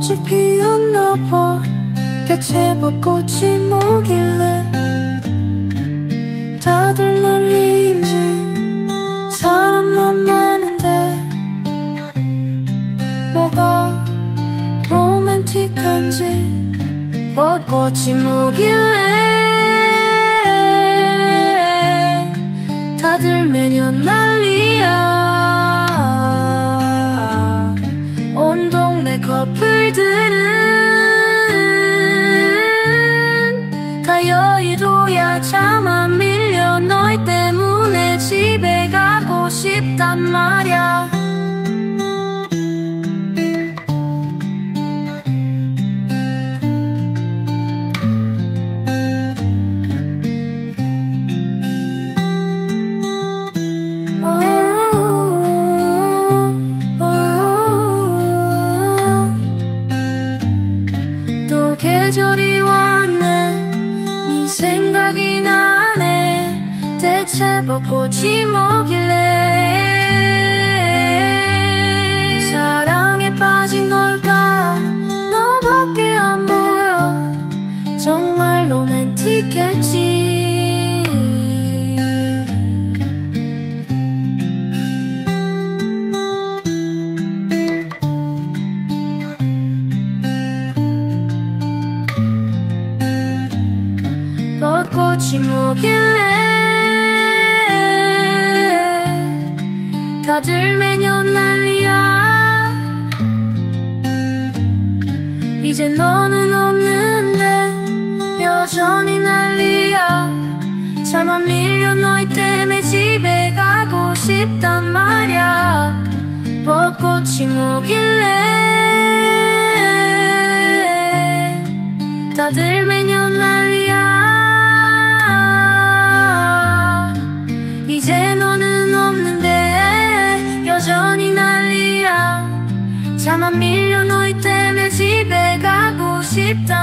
꽃이 피었나 봐. 대체로 꽃이 뭐길래 다들 난리인지 사람만 많은데 뭐가 로맨틱한지 벚꽃이 뭐길래 커플들은 다 여의도야. 차마 밀려. 너희 때문에 집에 가고 싶단 말야 생각이 나네. 대체 벚꽃이 뭐길래. 사랑에 빠진 걸까? 너밖에 안 보여. 정말 로맨틱했지 꽃이 뭐길래? 다들 매년 난리야. 이제 너는 없는데 여전히 난리야. 차마 밀려 너희 때문에 집에 가고 싶단 말야. 벚꽃이 뭐길래 차마